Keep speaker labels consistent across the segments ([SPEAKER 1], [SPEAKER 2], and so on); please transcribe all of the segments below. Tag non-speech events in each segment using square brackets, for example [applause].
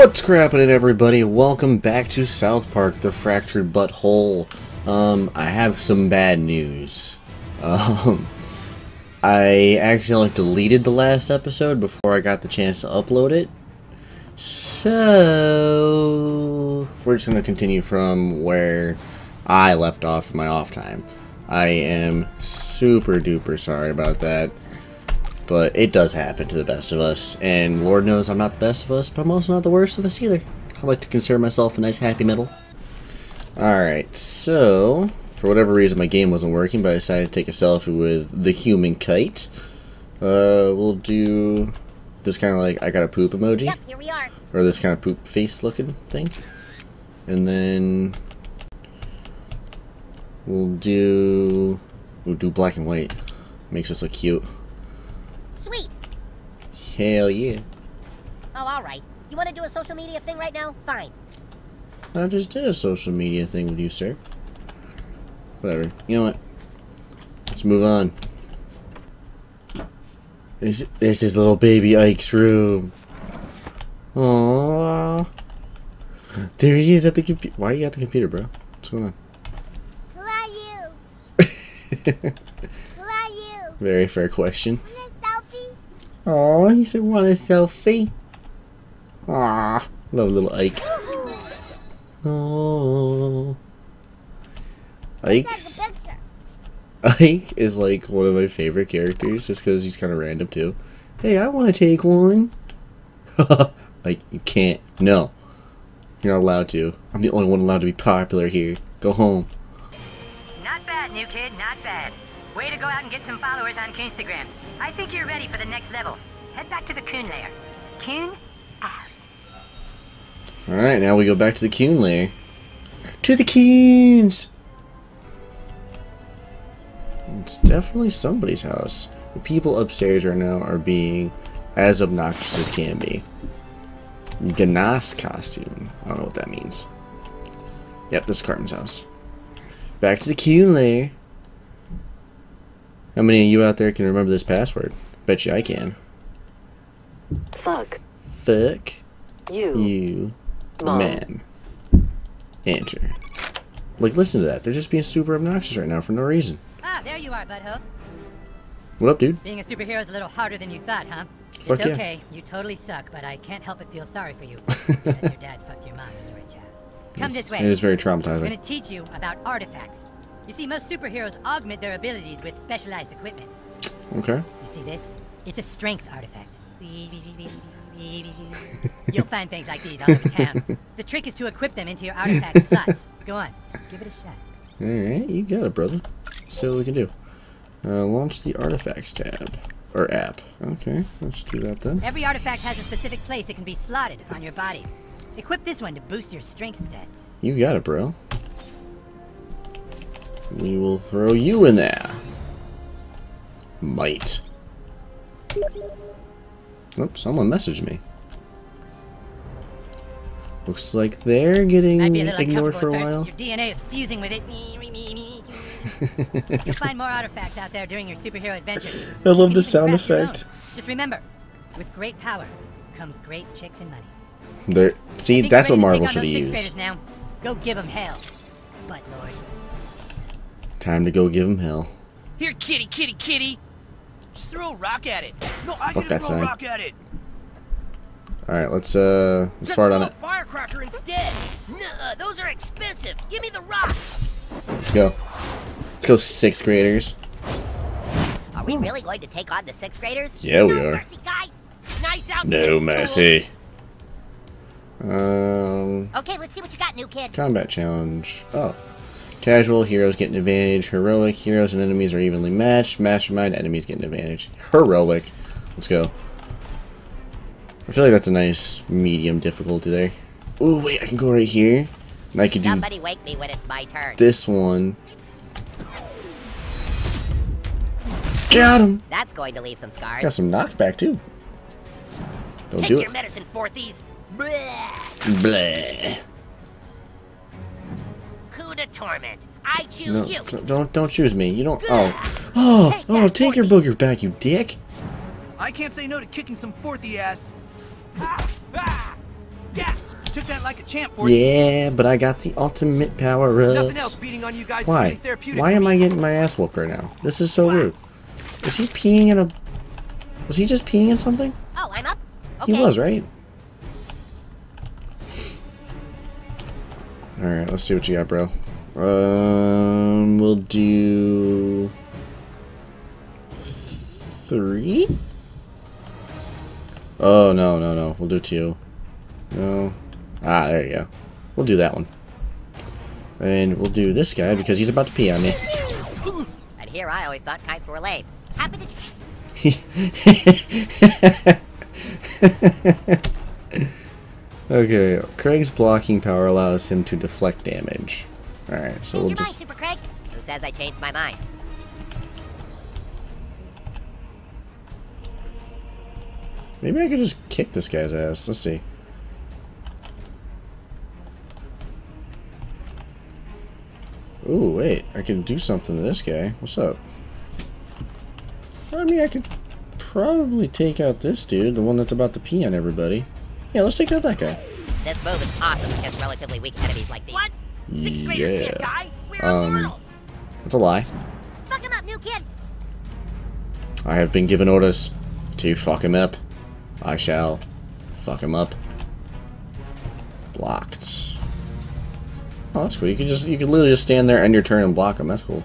[SPEAKER 1] What's crappening everybody? Welcome back to South Park, the Fractured Butthole. Um, I have some bad news. [laughs] Um, I accidentally deleted the last episode before I got the chance to upload it. So, we're just going to continue from where I left off in my off time. I am super duper sorry about that. But it does happen to the best of us, and Lord knows I'm not the best of us, but I'm also not the worst of us either. I like to consider myself a nice happy middle. Alright, so, for whatever reason my game wasn't working, but I decided to take a selfie with the human kite. Uh, we'll do this kind of like I got a poop emoji.
[SPEAKER 2] Yep, here we are.
[SPEAKER 1] Or this kind of poop face looking thing. And then we'll do we'll do black and white. Makes us look cute. Hell yeah.
[SPEAKER 2] Oh, all right. You want to do a social media thing right now? Fine.
[SPEAKER 1] I just did a social media thing with you, sir. Whatever. You know what? Let's move on. This, this is little baby Ike's room. Aww. There he is at the computer. Why are you at the computer, bro? What's going on?
[SPEAKER 2] Who are you? [laughs] Who are you?
[SPEAKER 1] Very fair question.
[SPEAKER 2] Want a selfie?
[SPEAKER 1] Aw, he said want a selfie. Ah, love little Ike. Oh. Ike's
[SPEAKER 2] That's a picture.
[SPEAKER 1] Ike is like one of my favorite characters just because he's kind of random too. Hey, I want to take one. [laughs] like, you can't. No. You're not allowed to. I'm the only one allowed to be popular here. Go home.
[SPEAKER 3] Not bad, new kid, not bad. Way to go out and get some followers on Coonstagram. I think you're ready for the next level. Head back to the Coon lair. Coon out.
[SPEAKER 1] Alright, now we go back to the Coon lair. To the Coons! It's definitely somebody's house. The people upstairs right now are being as obnoxious as can be. Ganas costume. I don't know what that means. Yep, this is Cartman's house. Back to the Coon lair. How many of you out there can remember this password? Bet you I can.
[SPEAKER 4] Fuck
[SPEAKER 1] Fuck
[SPEAKER 4] you,
[SPEAKER 1] you
[SPEAKER 4] Mom.
[SPEAKER 1] man. Enter. Like, listen to that. They're just being super obnoxious right now for no reason.
[SPEAKER 3] Ah, there you are, Butthole.
[SPEAKER 1] What up, dude?
[SPEAKER 3] Being a superhero is a little harder than you thought, huh?
[SPEAKER 1] Fuck
[SPEAKER 3] it's
[SPEAKER 1] yeah.
[SPEAKER 3] okay. You totally suck, but I can't help but feel sorry for you. [laughs] because your dad fucked your mom when you were a child. Come this way.
[SPEAKER 1] It is very traumatizing.
[SPEAKER 3] I'm gonna teach you about artifacts. You see, most superheroes augment their abilities with specialized equipment.
[SPEAKER 1] Okay.
[SPEAKER 3] You see this? It's a strength artifact. You'll find things like these all over town. [laughs] The trick is to equip them into your artifact [laughs] slots. Go on, give it a shot.
[SPEAKER 1] Alright, you got it, brother. What we can do. Uh, launch the artifacts tab. Or app. Okay, let's do that then.
[SPEAKER 3] Every artifact has a specific place it can be slotted on your body. Equip this one to boost your strength stats.
[SPEAKER 1] You got it, bro. We will throw you in there. Might. Oh, someone messaged me. Looks like they're getting
[SPEAKER 3] Might be a little
[SPEAKER 1] ignored for a while.
[SPEAKER 3] Your DNA is fusing with it. [laughs] You'll find more artifacts out there during your superhero adventures.
[SPEAKER 1] I love the sound effect.
[SPEAKER 3] Just remember, with great power comes great chicks and money.
[SPEAKER 1] There, see, that's what Marvel should
[SPEAKER 3] on
[SPEAKER 1] have
[SPEAKER 3] those sixth
[SPEAKER 1] used.
[SPEAKER 3] now. Go give them hell. But Lord,
[SPEAKER 1] Time to go give him hell.
[SPEAKER 5] Here, kitty, kitty, kitty. Just throw a rock at it. No, I
[SPEAKER 1] Fuck
[SPEAKER 5] can
[SPEAKER 1] that
[SPEAKER 5] throw
[SPEAKER 1] sign.
[SPEAKER 5] a rock at it.
[SPEAKER 1] All right, let's uh, let's fart on
[SPEAKER 5] throw
[SPEAKER 1] it.
[SPEAKER 5] firecracker instead.
[SPEAKER 2] Nuh, those are expensive. Give me the rock.
[SPEAKER 1] Let's go. Let's go, sixth graders.
[SPEAKER 2] Are we really going to take on the sixth graders?
[SPEAKER 1] Yeah, we
[SPEAKER 2] no
[SPEAKER 1] are.
[SPEAKER 2] Mercy, guys. Nice out.
[SPEAKER 1] No mercy. Um,
[SPEAKER 2] Okay, let's see what you got, new kid.
[SPEAKER 1] combat challenge. Oh, casual heroes get an advantage. Heroic heroes and enemies are evenly matched. Mastermind enemies get an advantage. Heroic. Let's go. I feel like that's a nice medium difficulty there. Oh wait, I can go right here, and I can do
[SPEAKER 2] Somebody wake me when it's my turn.
[SPEAKER 1] this one. Got him.
[SPEAKER 2] That's going to leave some scars.
[SPEAKER 1] Got some knockback too. Don't
[SPEAKER 2] Take
[SPEAKER 1] do
[SPEAKER 2] your
[SPEAKER 1] it.
[SPEAKER 2] medicine, fourthies. Blah.
[SPEAKER 1] Blah.
[SPEAKER 2] Who to torment? I choose
[SPEAKER 1] No,
[SPEAKER 2] you.
[SPEAKER 1] don't don't choose me. You don't. Oh, oh, oh! Take your booger back, you dick.
[SPEAKER 5] I can't say no to kicking some fourthy ass. Ah, ah, yeah. chant like a champ for you.
[SPEAKER 1] Yeah, but I got the ultimate power
[SPEAKER 5] Nothing else
[SPEAKER 1] ups.
[SPEAKER 5] beating on you guys
[SPEAKER 1] Why?
[SPEAKER 5] really.
[SPEAKER 1] Why am. I getting my ass whooped right now? This is so rude. Is he peeing in a... Was he just peeing in something?
[SPEAKER 2] Oh, I'm up? Okay.
[SPEAKER 1] He was, right? Alright, let's see what you got, bro. Um, we'll do... Three? Oh, no, no, no. We'll do two. No. Ah, there you go. We'll do that one. And we'll do this guy because he's about to pee on me.
[SPEAKER 2] And here I always thought kites were lame. Happy to...
[SPEAKER 1] okay, Craig's blocking power allows him to deflect damage. Alright, so
[SPEAKER 2] Change
[SPEAKER 1] we'll
[SPEAKER 2] your mind,
[SPEAKER 1] just...
[SPEAKER 2] Super Craig. Who says I changed my mind?
[SPEAKER 1] Maybe I could just kick this guy's ass. Let's see. Ooh, wait. I can do something to this guy. What's up? I mean, I could probably take out this dude, the one that's about to pee on everybody. Yeah, let's take out that guy.
[SPEAKER 2] This move is awesome against relatively weak enemies like these.
[SPEAKER 5] What? Sixth graders
[SPEAKER 1] Yeah.
[SPEAKER 5] can't die? We're
[SPEAKER 1] Um,
[SPEAKER 5] immortal.
[SPEAKER 1] That's a lie.
[SPEAKER 2] Fuck him up, new kid!
[SPEAKER 1] I have been given orders to fuck him up. I shall fuck him up. Blocked. Oh, that's cool. You can just you can literally just stand there and your turn and block him. That's cool.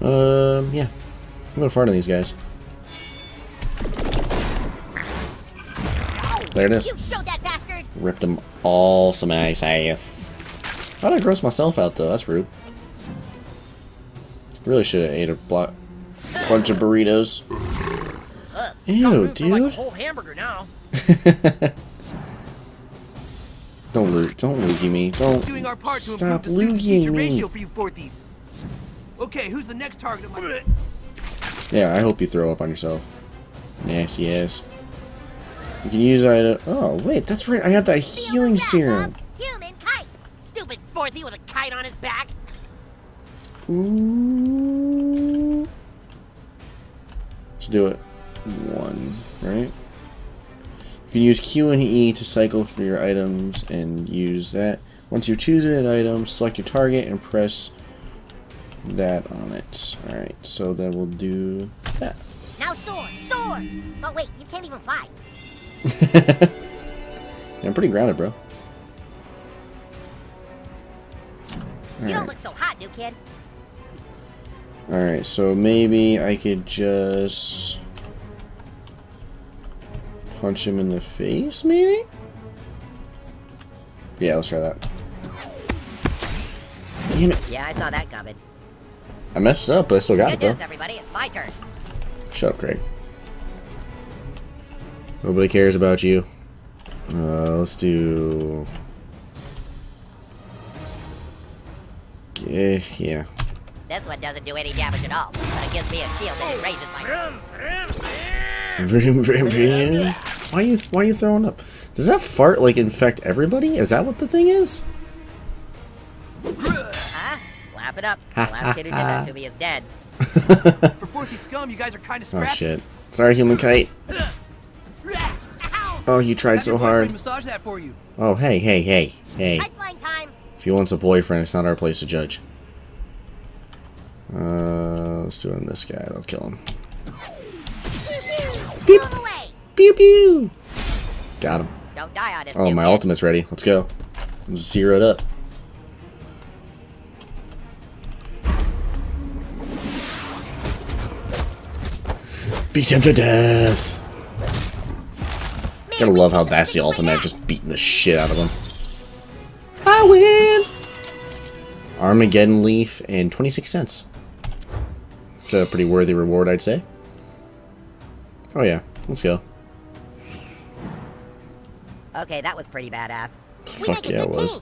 [SPEAKER 1] Um, yeah. I'm gonna fart on these guys. There it is.
[SPEAKER 2] You showed that bastard!
[SPEAKER 1] Ripped them all some ass ass. How'd I gross myself out though? That's rude. Really should have ate a block, bunch of burritos.
[SPEAKER 2] Ugh.
[SPEAKER 1] Ew,
[SPEAKER 5] Like a
[SPEAKER 1] dude.
[SPEAKER 5] whole hamburger now. [laughs]
[SPEAKER 1] don't loot, don't loogie me. Don't
[SPEAKER 5] Doing our part to
[SPEAKER 1] stop
[SPEAKER 5] improve the student-teacher
[SPEAKER 1] loogie me.
[SPEAKER 5] ratio for you fourthies. Okay, who's the next target of my...
[SPEAKER 1] Yeah, I hope you throw up on yourself. Nasty ass. You can use item. Oh wait, that's right. I got that healing
[SPEAKER 2] Feel
[SPEAKER 1] serum.
[SPEAKER 2] that, bub? Human kite! Fourthy with a kite on his back!
[SPEAKER 1] Ooh. Let's do it. One, right? You can use Q and E to cycle through your items and use that. Once you choose an item, select your target and press that on it. Alright, so then we'll do that.
[SPEAKER 2] Now soar! Soar! Oh wait, you can't even fly. [laughs]
[SPEAKER 1] I'm pretty grounded, bro.
[SPEAKER 2] You don't look so hot, new kid.
[SPEAKER 1] Alright, so maybe I could just punch him in the face, maybe? Yeah, let's try that.
[SPEAKER 2] Yeah, I saw that coming.
[SPEAKER 1] I messed up, but I still got
[SPEAKER 2] Good
[SPEAKER 1] it, though.
[SPEAKER 2] news, everybody. It's my turn.
[SPEAKER 1] Shut up, Craig. Nobody cares about you. Uh, let's do... Eh, yeah.
[SPEAKER 2] This one doesn't do any damage at all, but it gives me a shield and it raises my...
[SPEAKER 1] Vroom, vroom, vroom. Why are you why are you throwing up? Does that fart like infect everybody? Is that what the thing is?
[SPEAKER 2] Huh? Laugh it up. The
[SPEAKER 1] Ha,
[SPEAKER 2] last kid who did
[SPEAKER 1] ha,
[SPEAKER 2] that
[SPEAKER 1] ha.
[SPEAKER 2] to me is dead. [laughs]
[SPEAKER 5] For fourthy scum, you guys are kind of
[SPEAKER 1] Oh shit. Sorry, human kite. [laughs] Oh, you tried so
[SPEAKER 5] your boyfriend
[SPEAKER 1] hard.
[SPEAKER 5] massage that for you.
[SPEAKER 1] Oh, hey, hey, hey, hey.
[SPEAKER 2] Kite flying time!
[SPEAKER 1] If he wants a boyfriend, it's not our place to judge. Uh, let's do it on this guy. That'll kill him. Beep,
[SPEAKER 2] Move
[SPEAKER 1] pew, pew. Got him.
[SPEAKER 2] Don't die on it.
[SPEAKER 1] Oh, my ultimate's ready. Let's go. Zero it up. Beat him to death. Gotta love how that's the ultimate, just beating the shit out of him. Armageddon Leaf and 26 cents. It's a pretty worthy reward, I'd say. Oh yeah, let's go.
[SPEAKER 2] Okay, that was pretty badass.
[SPEAKER 1] Fuck yeah, it was.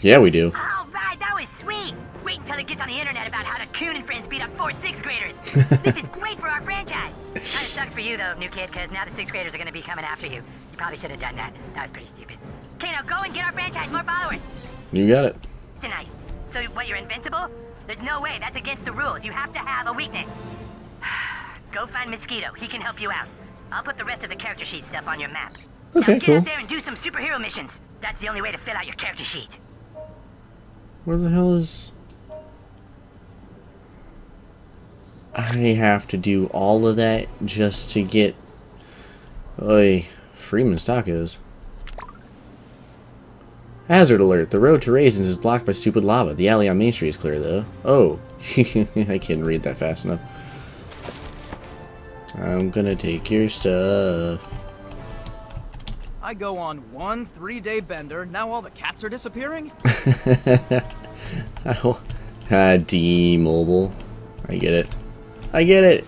[SPEAKER 1] Yeah, we do.
[SPEAKER 3] All right, that was sweet. Wait until it gets on the internet about how the Coon and friends beat up four sixth graders. [laughs] this is great for our franchise. Kind of sucks for you though, new kid, because now the sixth graders are going to be coming after you. You probably should have done that. That was pretty stupid. Okay, now go and get our franchise more followers
[SPEAKER 1] You got it.
[SPEAKER 3] tonight. So what? You're invincible? There's no way. That's against the rules. You have to have a weakness. [sighs] go find Mosquito. He can help you out. I'll put the rest of the character sheet stuff on your map. now
[SPEAKER 1] Okay,
[SPEAKER 3] get
[SPEAKER 1] cool.
[SPEAKER 3] out there and do some superhero missions. That's the only way to fill out your character sheet.
[SPEAKER 1] Where the hell is... I have to do all of that just to get... Oy, Freeman's Tacos. Hazard alert. The road to Raisins is blocked by stupid lava. The alley on Main Street is clear, though. Oh. [laughs] I can't read that fast enough. I'm gonna take your stuff.
[SPEAKER 4] I go on one three-day bender, now all the cats are disappearing? [laughs]
[SPEAKER 1] Oh, ah, D-Mobile. I get it. I get it.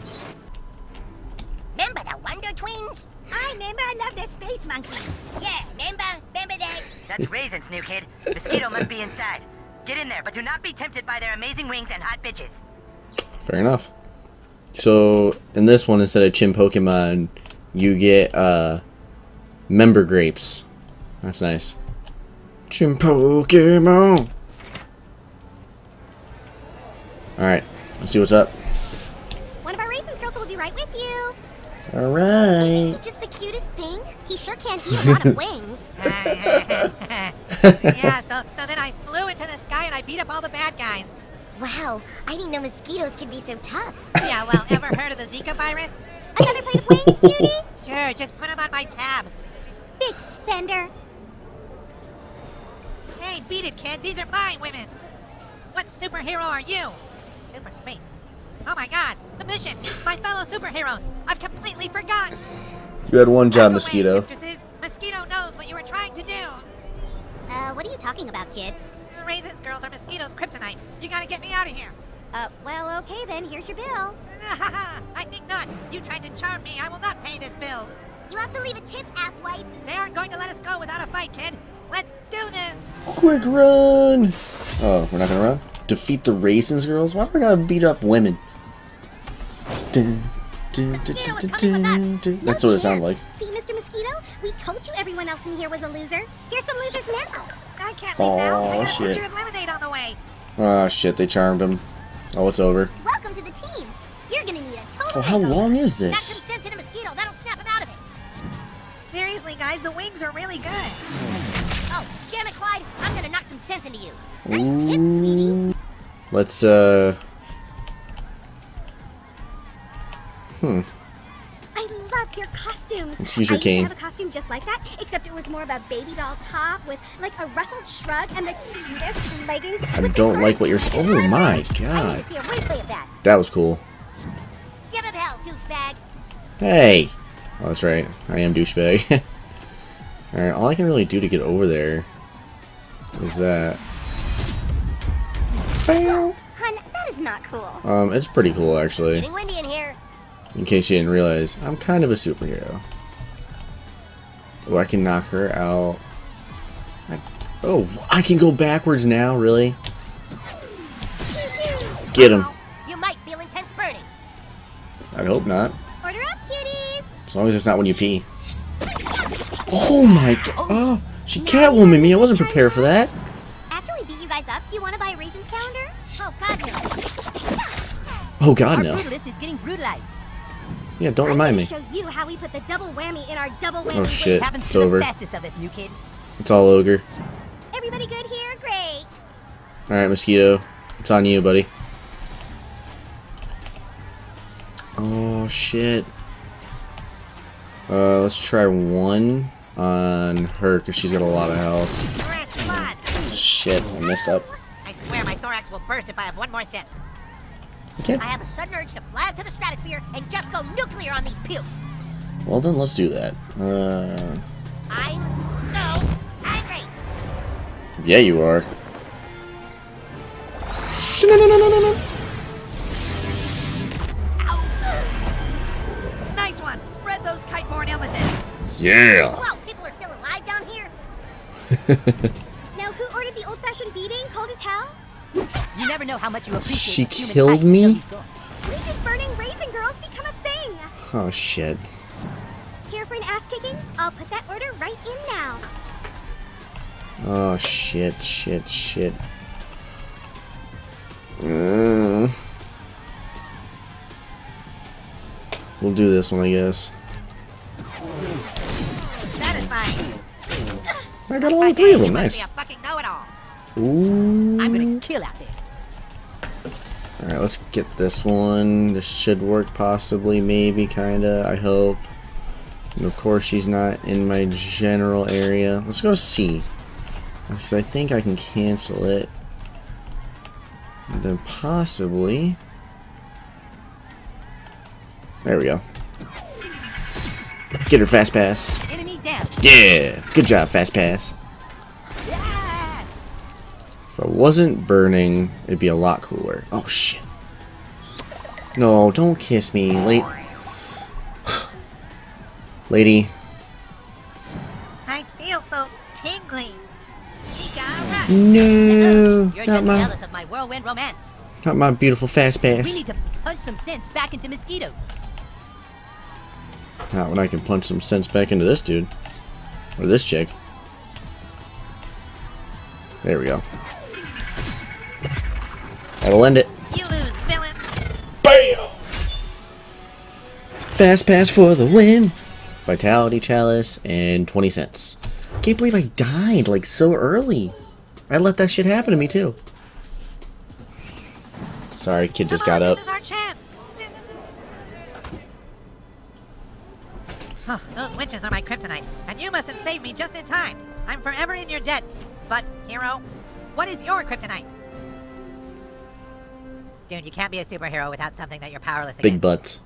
[SPEAKER 3] That's raisins, new kid. Mosquito must be inside. Get in there, but do not be tempted by their amazing wings and hot bitches.
[SPEAKER 1] Fair enough. So, in this one, instead of Chinpokomon, you get, uh, member grapes. That's nice. Chinpokomon! Alright, let's see what's up.
[SPEAKER 6] One of our raisins girls will be right with you.
[SPEAKER 1] Alright.
[SPEAKER 6] Just the cutest thing. He sure can't eat a lot of [laughs] wings. [laughs] [laughs]
[SPEAKER 2] yeah, so so then I flew into the sky and I beat up all the bad guys.
[SPEAKER 6] Wow, I didn't know mosquitoes could be so tough.
[SPEAKER 2] Yeah, well, ever heard of the Zika virus?
[SPEAKER 6] Another plate of wings, cutie?
[SPEAKER 2] Sure, just put them on my tab.
[SPEAKER 6] Big spender.
[SPEAKER 2] Hey, beat it, kid. These are my women. What superhero are you? Super. Wait. Oh my God, the mission. My fellow superheroes. I've completely forgotten.
[SPEAKER 1] You had one job, Mosquito.
[SPEAKER 2] temptresses. Mosquito knows what you were trying to do.
[SPEAKER 6] Uh, what are you talking about, kid?
[SPEAKER 2] The raisins girls are mosquito's kryptonite. You gotta get me out of here.
[SPEAKER 6] Uh, well, okay then, here's your bill. [laughs]
[SPEAKER 2] I think not. You tried to charm me. I will not pay this bill.
[SPEAKER 6] You have to leave a tip, asswipe.
[SPEAKER 2] They aren't going to let us go without a fight, kid. Let's do this.
[SPEAKER 1] Quick run! Oh, we're not gonna run? Defeat the Raisins Girls? Why do I gotta beat up women? Dun, dun, dun, dun. That's what it sounded like.
[SPEAKER 6] See, Mr. Mosquito? We told you everyone else in here was a loser. Here's some losers now.
[SPEAKER 2] I can't leave now. I got
[SPEAKER 1] shit.
[SPEAKER 2] of lemonade on the way.
[SPEAKER 1] Oh shit, they charmed him. Oh, it's over.
[SPEAKER 6] Welcome to the team. You're gonna need a total
[SPEAKER 1] Oh, how long is this?
[SPEAKER 6] sense in a mosquito. That'll snap him out of it.
[SPEAKER 2] Seriously, guys, the wings are really good. [sighs]
[SPEAKER 6] Oh, damn it, Clyde. I'm gonna knock some sense into you. Nice hit, sweetie.
[SPEAKER 1] Let's, uh... Hmm.
[SPEAKER 6] I love your costumes.
[SPEAKER 1] Excuse your
[SPEAKER 6] I
[SPEAKER 1] cane.
[SPEAKER 6] to have a costume just like that, except it was more of a baby doll top with like a ruffled shrug and the cutest leggings.
[SPEAKER 1] I don't like what you're oh my
[SPEAKER 6] I
[SPEAKER 1] God.
[SPEAKER 6] to see a of that.
[SPEAKER 1] That was cool.
[SPEAKER 6] Give him hell, douchebag.
[SPEAKER 1] Hey! Oh, that's right. I am douchebag. [laughs] Alright, all I can really do to get over there is that.
[SPEAKER 6] Hun, that is not cool.
[SPEAKER 1] Um, it's pretty cool, actually.
[SPEAKER 6] Getting windy in here.
[SPEAKER 1] In case you didn't realize, I'm kind of a superhero. Oh, I can knock her out. I, oh, I can go backwards now, really? Get him.
[SPEAKER 6] You might feel intense burning.
[SPEAKER 1] I hope not.
[SPEAKER 6] Order up, kitties.
[SPEAKER 1] As long as it's not when you pee. Oh my god. Oh, oh, she catwoman me. I wasn't prepared for that.
[SPEAKER 6] After we beat you guys up, do you want to buy a raisins calendar? Oh, God, no.
[SPEAKER 1] Oh god, no.
[SPEAKER 2] list is getting brutalized.
[SPEAKER 1] Yeah, don't remind me.
[SPEAKER 6] show you how we put the double whammy in our double whammy.
[SPEAKER 1] Oh shit, it's over.
[SPEAKER 2] the of us, new kid.
[SPEAKER 1] It's all ogre.
[SPEAKER 6] Everybody good here? Great.
[SPEAKER 1] Alright, Mosquito. It's on you, buddy. Oh, shit. Uh, let's try one on her, because she's got a lot of health.
[SPEAKER 2] We're at squad.
[SPEAKER 1] Shit, I messed up.
[SPEAKER 2] I swear my thorax will burst if I have one more sip.
[SPEAKER 1] Okay,
[SPEAKER 6] I have a sudden urge to fly up to the stratosphere and just go nuclear on these pukes.
[SPEAKER 1] well then let's do that. Uh,
[SPEAKER 6] I'm so angry.
[SPEAKER 1] yeah, you are. No, no, no, no, no, no.
[SPEAKER 2] Nice one. Spread those kite-borne illnesses.
[SPEAKER 1] Yeah.
[SPEAKER 6] Wow, people are still alive down here. [laughs]
[SPEAKER 2] You never know how much you appreciate
[SPEAKER 1] She killed me?
[SPEAKER 2] until he's gone.
[SPEAKER 6] When did burning raisin girls become a thing?
[SPEAKER 1] Oh shit.
[SPEAKER 6] Here for an ass kicking? I'll put that order right in now.
[SPEAKER 1] Oh shit, shit, shit. Mm. We'll do this one, I guess.
[SPEAKER 2] Satisfying.
[SPEAKER 1] I got all three of them. Nice.
[SPEAKER 2] be a fucking know-it-all.
[SPEAKER 1] Ooh.
[SPEAKER 2] I'm gonna kill out there.
[SPEAKER 1] Alright, let's get this one. This should work possibly, maybe, kinda, I hope. And of course she's not in my general area. Let's go C. Because I think I can cancel it. And then possibly... There we go. Get her
[SPEAKER 2] Fastpass.
[SPEAKER 1] Yeah! Good job, Fastpass.
[SPEAKER 2] Yeah!
[SPEAKER 1] If I wasn't burning, it'd be a lot cooler. Oh shit. No, don't kiss me, late. Lady,
[SPEAKER 2] I feel so tingly. Chica,
[SPEAKER 1] no,
[SPEAKER 2] You're
[SPEAKER 1] not my,
[SPEAKER 2] of my whirlwind romance.
[SPEAKER 1] not my beautiful fast
[SPEAKER 2] We
[SPEAKER 1] pass.
[SPEAKER 2] need to punch some sense back into Mosquito.
[SPEAKER 1] Not when I can punch some sense back into this dude. Or this chick. There we go. That'll end it.
[SPEAKER 2] You lose, villain.
[SPEAKER 1] BAM! Fastpass for the win! Vitality Chalice and 20 cents. Can't believe I died like so early. I let that shit happen to me too. Sorry, kid just
[SPEAKER 2] Come on,
[SPEAKER 1] got up.
[SPEAKER 2] This is our chance. Huh, those witches are my kryptonite, and you must have saved me just in time. I'm forever in your debt. But, hero, what is your kryptonite? Dude, you can't be a superhero without something that you're powerless against.
[SPEAKER 1] Big
[SPEAKER 2] against.
[SPEAKER 1] butts.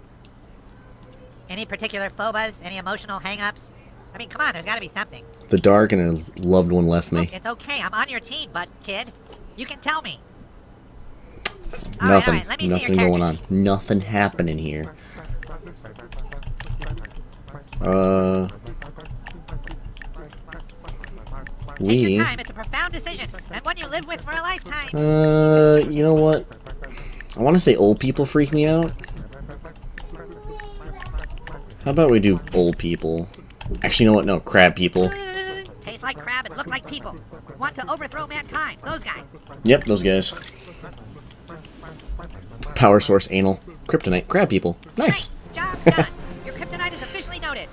[SPEAKER 2] Any particular phobas? Any emotional hang-ups? I mean, come on, there's gotta be something.
[SPEAKER 1] The dark and a loved one left me.
[SPEAKER 2] Look, it's okay, I'm on your team, but, kid, you can tell me. All
[SPEAKER 1] Nothing.
[SPEAKER 2] all right, let me
[SPEAKER 1] Nothing going on. Nothing happening here. Uh.
[SPEAKER 2] Take
[SPEAKER 1] We.
[SPEAKER 2] your time, it's a profound decision, and one you live with for a lifetime.
[SPEAKER 1] Uh, you know what? I want to say old people freak me out. How about we do old people? Actually, you know what? No, crab people.
[SPEAKER 2] Taste like crab and look like people. Want to overthrow mankind. Those guys.
[SPEAKER 1] Yep, those guys. Power source anal. Kryptonite. Crab people. Nice.
[SPEAKER 2] Job done. Your kryptonite is officially noted.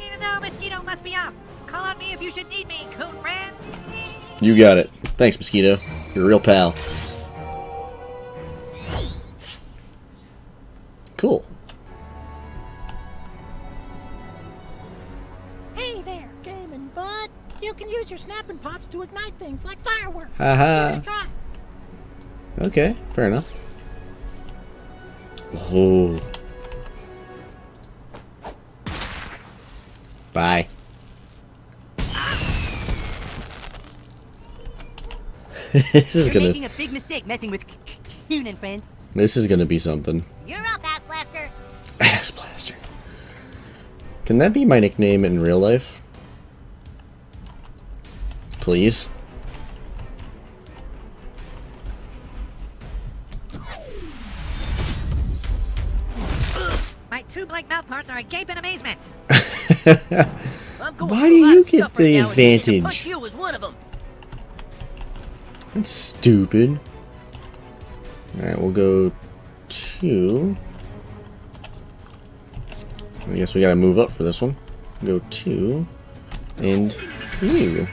[SPEAKER 2] You know, mosquito must be off. Call on me if you should need me, coon friend.
[SPEAKER 1] You got it. Thanks, Mosquito. You're a real pal. Cool.
[SPEAKER 7] Hey there, gaming bud. You can use your snapping pops to ignite things like fireworks.
[SPEAKER 1] Haha.
[SPEAKER 7] Give it.
[SPEAKER 1] Okay, fair enough. Oh. Bye. [laughs] this is
[SPEAKER 2] You're
[SPEAKER 1] gonna
[SPEAKER 2] making a big mistake messing with coon and friends.
[SPEAKER 1] this is gonna be something. Can that be my nickname in real life? Please.
[SPEAKER 2] My two blank mouth parts are agape in amazement. [laughs]
[SPEAKER 1] Why do you get the
[SPEAKER 5] right now, and to
[SPEAKER 1] advantage?
[SPEAKER 5] you was one of them.
[SPEAKER 1] That's stupid. Alright, we'll go two. I guess we gotta move up for this one. Go two. And you.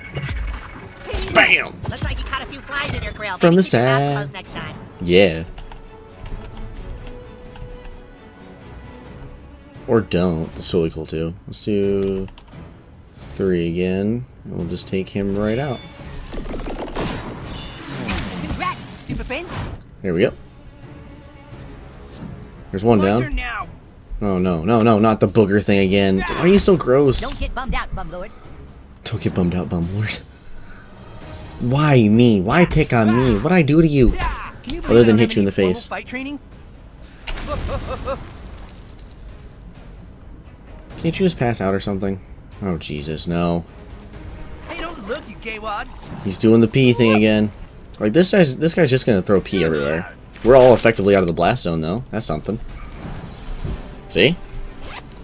[SPEAKER 1] BAM!
[SPEAKER 2] Looks like you caught a few flies in your grill.
[SPEAKER 1] From
[SPEAKER 2] Maybe
[SPEAKER 1] the
[SPEAKER 2] keep your mouth
[SPEAKER 1] side. Yeah. Or don't. That's totally cool too. Let's do three again. and We'll just take him right out.
[SPEAKER 2] Congrats, super.
[SPEAKER 1] There we go. There's one down.
[SPEAKER 5] Turn now.
[SPEAKER 1] Oh no, no, no, not the booger thing again. Why are you so gross?
[SPEAKER 2] Don't get bummed out, bumlord.
[SPEAKER 1] Don't get bummed out, bumlord. Why me? Why pick on me? What'd I do to you?
[SPEAKER 5] You
[SPEAKER 1] Other than hit you in the face.
[SPEAKER 5] Fight training? [laughs]
[SPEAKER 1] Can't you just pass out or something? Oh Jesus, no.
[SPEAKER 5] Hey, don't look, you gay wads.
[SPEAKER 1] He's doing the pee thing again. Like this guy's this guy's just gonna throw pee everywhere. We're all effectively out of the blast zone though. That's something. See?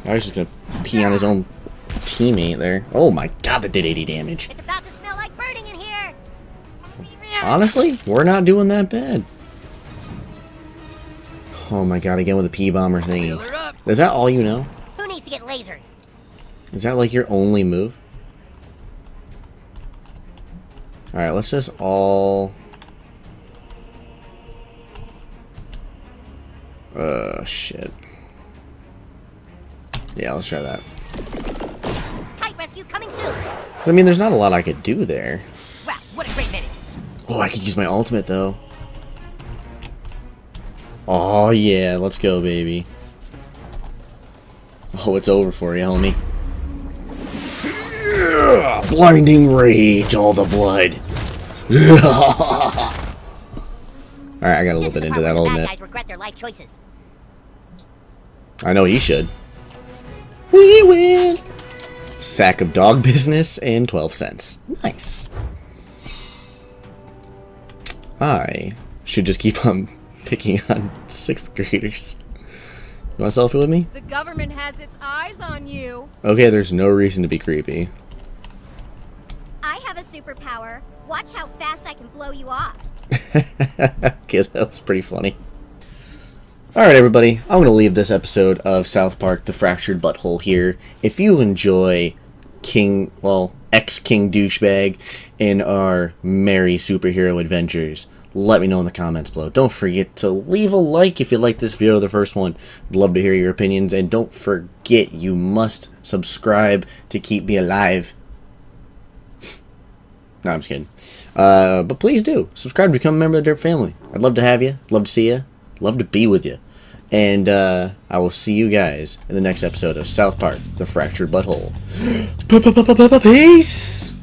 [SPEAKER 1] I was just gonna pee on his own teammate there. Oh my god, that did 80 damage.
[SPEAKER 6] It's about to smell like burning in here.
[SPEAKER 1] Honestly, we're not doing that bad. Oh my god, again with the pee bomber thingy. Is that all you know?
[SPEAKER 6] Who needs to get lasered?
[SPEAKER 1] Is that like your only move? Alright, let's just all... Uh, shit. Yeah, let's try that.
[SPEAKER 2] Kite rescue coming soon.
[SPEAKER 1] I mean, there's not a lot I could do there.
[SPEAKER 2] Wow, what a great minute.
[SPEAKER 1] Oh, I could use my ultimate, though. Oh, yeah, let's go, baby. Oh, it's over for you, homie. Yeah, blinding rage, all the blood. [laughs] Alright, I got a little
[SPEAKER 2] This
[SPEAKER 1] bit into that, I'll admit.
[SPEAKER 2] guys regret their life choices.
[SPEAKER 1] I know he should. We win! Sack of dog [laughs] business and 12 cents. Nice. I should just keep on [laughs] picking on 6th graders. You want to selfie with me?
[SPEAKER 8] The government has its eyes on you.
[SPEAKER 1] Okay, there's no reason to be creepy.
[SPEAKER 6] I have a superpower. Watch how fast I can blow you off. [laughs]
[SPEAKER 1] okay, that was pretty funny. Alright, everybody, I'm going to leave this episode of South Park The Fractured Butthole here. If you enjoy King, well, ex King Douchebag in our merry superhero adventures, let me know in the comments below. Don't forget to leave a like if you like this video, the first one. I'd love to hear your opinions, and don't forget you must subscribe to keep me alive. no, I'm just kidding. Uh, but please do subscribe to become a member of the Derp family. I'd love to have you. Love to see you. Love to be with you. And uh, I will see you guys in the next episode of South Park: The Fractured Butthole. [gasps] Peace.